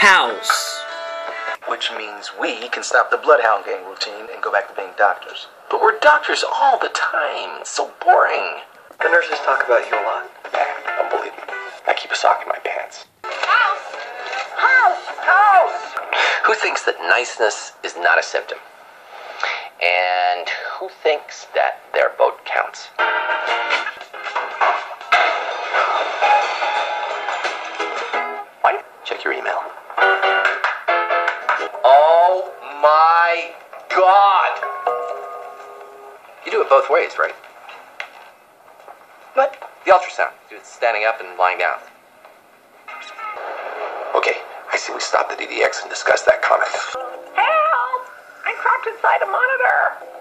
House. Which means we can stop the Bloodhound Gang routine and go back to being doctors. But we're doctors all the time. It's so boring. The nurses talk about you a lot. Yeah, don't believe me. I keep a sock in my pants. House! House! House! Who thinks that niceness is not a symptom? And who thinks that their vote counts? My god! You do it both ways, right? What? The ultrasound. Do it standing up and lying down. Okay, I see we stopped the DDX and discussed that comment. Help! I'm trapped inside a monitor!